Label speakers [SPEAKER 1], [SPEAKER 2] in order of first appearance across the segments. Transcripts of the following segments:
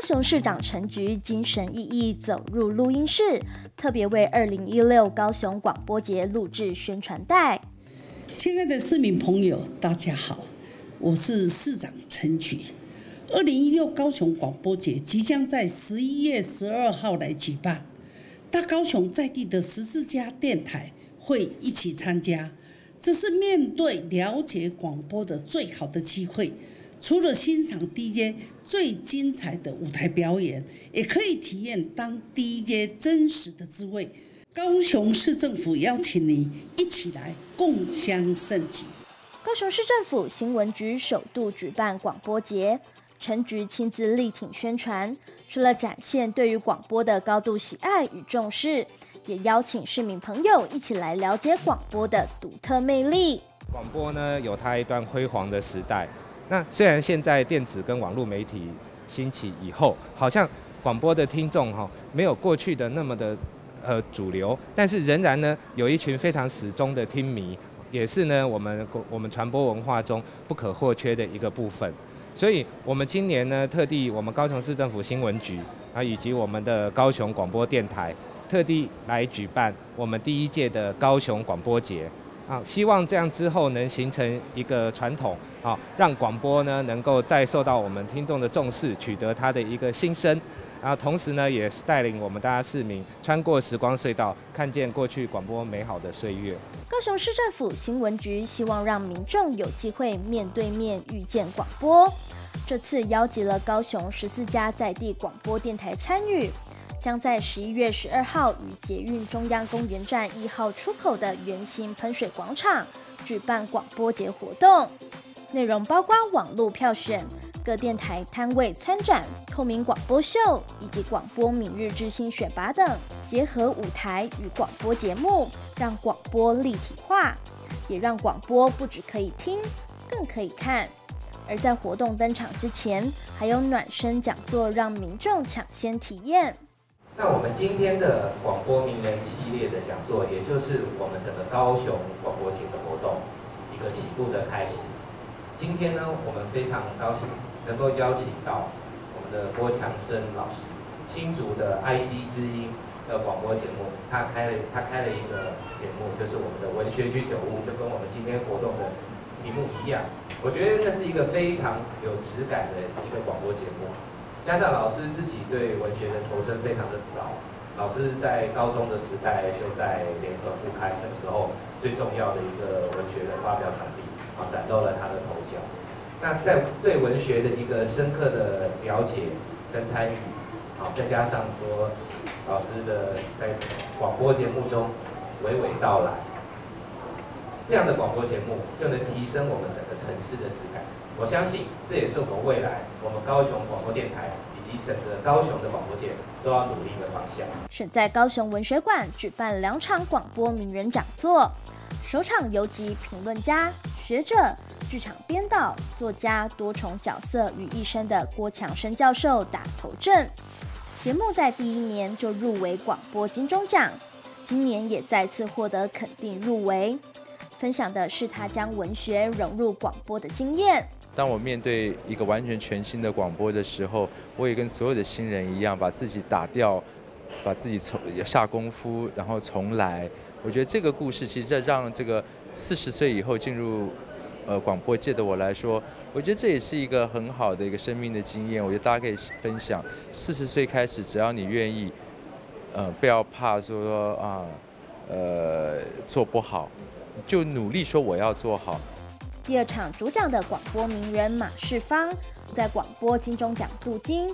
[SPEAKER 1] 高雄市长陈菊精神奕奕走入录音室，特别为二零一六高雄广播节录制宣传带。
[SPEAKER 2] 亲爱的市民朋友，大家好，我是市长陈菊。二零一六高雄广播节即将在十一月十二号来举办，大高雄在地的十四家电台会一起参加，这是面对了解广播的最好的机会。除了欣赏 DJ 最精彩的舞台表演，也可以体验当 DJ 真实的滋味。高雄市政府邀请你一起来共襄盛举。
[SPEAKER 1] 高雄市政府新闻局首度举办广播节，陈局亲自力挺宣传，除了展现对于广播的高度喜爱与重视，也邀请市民朋友一起来了解广播的独特魅力。
[SPEAKER 3] 广播呢，有它一段辉煌的时代。那虽然现在电子跟网络媒体兴起以后，好像广播的听众哈没有过去的那么的呃主流，但是仍然呢有一群非常始终的听迷，也是呢我们我们传播文化中不可或缺的一个部分。所以，我们今年呢特地我们高雄市政府新闻局啊以及我们的高雄广播电台特地来举办我们第一届的高雄广播节。啊，希望这样之后能形成一个传统，啊，让广播呢能够再受到我们听众的重视，取得它的一个新生，然后同时呢，也是带领我们大家市民穿过时光隧道，看见过去广播美好的岁月。
[SPEAKER 1] 高雄市政府新闻局希望让民众有机会面对面遇见广播，这次邀集了高雄十四家在地广播电台参与。将在十一月十二号与捷运中央公园站一号出口的圆形喷水广场举办广播节活动，内容包括网络票选、各电台摊位参展、透明广播秀以及广播明日之星选拔等，结合舞台与广播节目，让广播立体化，也让广播不只可以听，更可以看。而在活动登场之前，还有暖身讲座，让民众抢先体验。
[SPEAKER 3] 那我们今天的广播名人系列的讲座，也就是我们整个高雄广播节的活动一个起步的开始。今天呢，我们非常高兴能够邀请到我们的郭强生老师，新竹的 IC 之音的广播节目，他开了他开了一个节目，就是我们的文学居酒屋，就跟我们今天活动的题目一样。我觉得这是一个非常有质感的一个广播节目。加上老师自己对文学的投身非常的早，老师在高中的时代就在联合副刊的时候最重要的一个文学的发表场地啊，展露了他的头角。那在对文学的一个深刻的了解跟参与，啊，再加上说老师的在广播节目中娓娓道来，这样的广播节目就能提升我们整个城市的质感。我相信这也是我们未来我们高雄广播电台以及整个高雄的广播界都要努力的方向。
[SPEAKER 1] 选在高雄文学馆举办两场广播名人讲座，首场由集评论家、学者、剧场编导、作家多重角色于一身的郭强生教授打头阵。节目在第一年就入围广播金钟奖，今年也再次获得肯定入围。分享的是他将文学融入广播的经验。
[SPEAKER 4] 当我面对一个完全全新的广播的时候，我也跟所有的新人一样，把自己打掉，把自己从下功夫，然后重来。我觉得这个故事，其实在让这个四十岁以后进入呃广播界的我来说，我觉得这也是一个很好的一个生命的经验。我觉得大家可以分享，四十岁开始，只要你愿意，呃，不要怕说啊，呃，做不好，就努力说我要做好。
[SPEAKER 1] 第二场主讲的广播名人马世芳，在广播金钟奖镀金，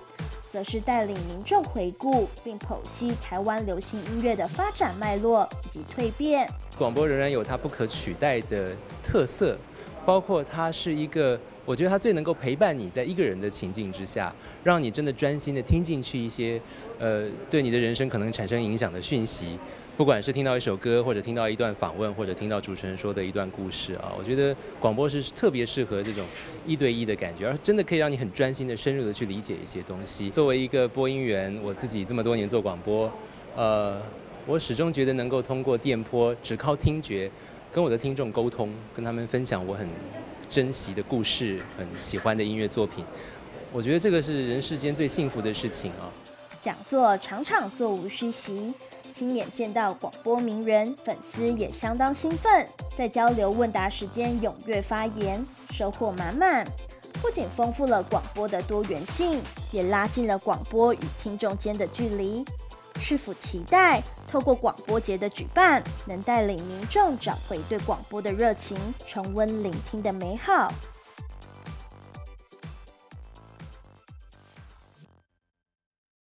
[SPEAKER 1] 则是带领民众回顾并剖析台湾流行音乐的发展脉络以及蜕变。
[SPEAKER 5] 广播仍然有它不可取代的特色，包括它是一个，我觉得它最能够陪伴你在一个人的情境之下，让你真的专心的听进去一些，呃，对你的人生可能产生影响的讯息。不管是听到一首歌，或者听到一段访问，或者听到主持人说的一段故事啊，我觉得广播是特别适合这种一对一的感觉，而真的可以让你很专心的、深入的去理解一些东西。作为一个播音员，我自己这么多年做广播，呃，我始终觉得能够通过电波，只靠听觉，跟我的听众沟通，跟他们分享我很珍惜的故事、很喜欢的音乐作品。我觉得这个是人世间最幸福的事情啊。
[SPEAKER 1] 讲座场场座无虚席，亲眼见到广播名人，粉丝也相当兴奋，在交流问答时间踊跃发言，收获满满。不仅丰富了广播的多元性，也拉近了广播与听众间的距离。是否期待透过广播节的举办，能带领民众找回对广播的热情，重温聆听的美好？